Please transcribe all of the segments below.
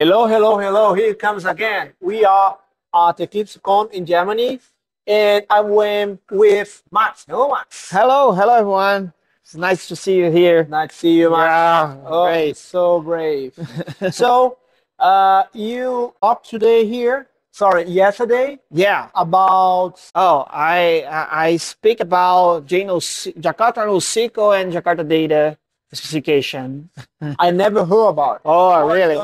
Hello, hello, hello. Here it comes again. We are at EclipseCon in Germany, and I went with Max. Hello, Max. Hello, hello everyone. It's nice to see you here. Nice to see you, Max. Yeah, Oh, great. so brave. so, uh, you up today here? Sorry, yesterday Yeah. about Oh, I I speak about Jakarta NoSQL and Jakarta data specification. I never heard about. Oh, What really?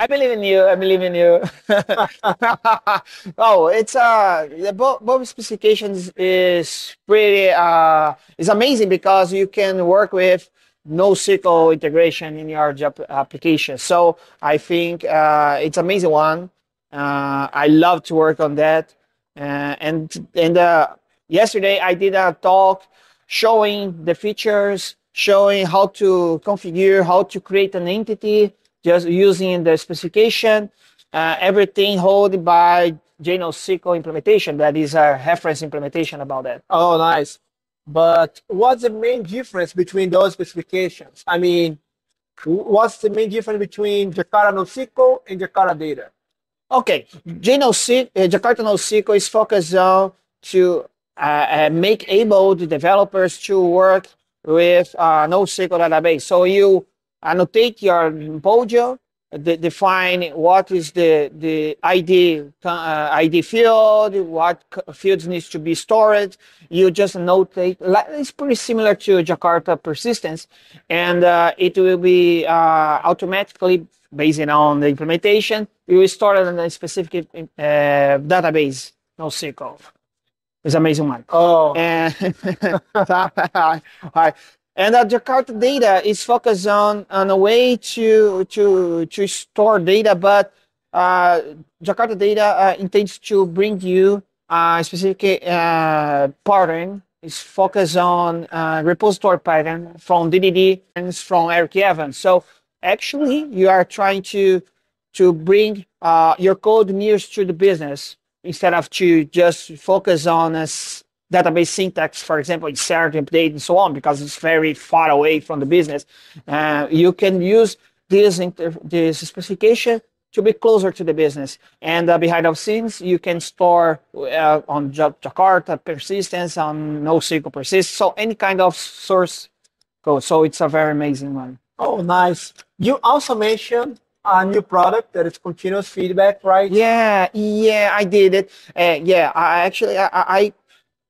I believe in you. I believe in you. oh, it's uh the both specifications is pretty uh is amazing because you can work with NoSQL integration in your Java application. So I think uh, it's amazing one. Uh, I love to work on that. Uh, and and uh, yesterday I did a talk showing the features, showing how to configure, how to create an entity, just using the specification, uh, everything held by JNoSQL implementation. That is a reference implementation about that. Oh, nice. But what's the main difference between those specifications? I mean, what's the main difference between Jakarta NoSQL and Jakarta Data? Okay, JNoSQL, uh, Jakarta NoSQL is focused on to uh, uh, make able the developers to work with uh, NoSQL database. So you annotate your module, de- define what is the the ID uh, ID field, what fields needs to be stored. You just annotate. It's pretty similar to Jakarta persistence, and uh, it will be uh, automatically based on the implementation. You will store it in a specific uh, database, NoSQL. It's amazing one. Oh, And, Hi. and uh, Jakarta data is focused on, on a way to, to, to store data, but uh, Jakarta data uh, intends to bring you a specific uh, pattern. It's focused on uh, repository pattern from DDD and from Eric Evans. So actually, you are trying to to bring uh, your code nearest to the business instead of to just focus on a database syntax, for example, insert, update, and so on, because it's very far away from the business. Uh, you can use this, this specification to be closer to the business. And uh, behind the scenes, you can store uh, on Ja- Jakarta persistence, on NoSQL persist, so any kind of source code. So it's a very amazing one. oh, nice. You also mentioned a new product that is continuous feedback, right? Yeah, yeah, I did it. Uh, yeah, I actually I I,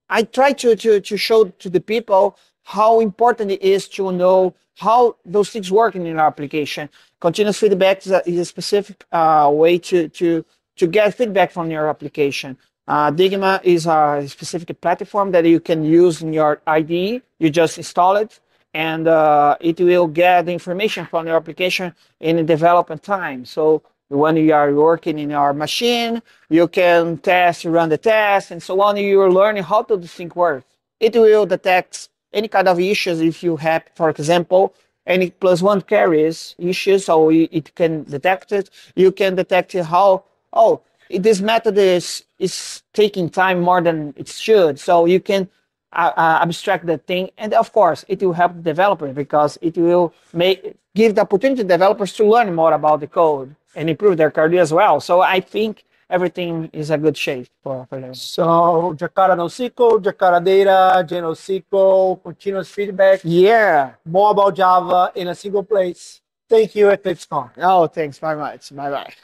I try to, to to show to the people how important it is to know how those things work in your application. Continuous feedback is a, is a specific uh, way to to to get feedback from your application. Uh, Digma is a specific platform that you can use in your IDE. You just install it, and uh, it will get information from your application in development time. So when you are working in our machine, you can test, run the test, and so on. You're learning how to this thing works. It will detect any kind of issues if you have, for example, N plus one queries issues, so it can detect it. You can detect how, oh, this method is is taking time more than it should. So you can uh, abstract the thing, and of course, it will help the developer because it will make give the opportunity to developers to learn more about the code and improve their career as well. So I think everything is a good shape for, for them. So Jakarta NoSQL, Jakarta Data, JNoSQL, continuous feedback, Yeah. more about Java in a single place. Thank you, EclipseCon. Oh, thanks very much. Bye bye.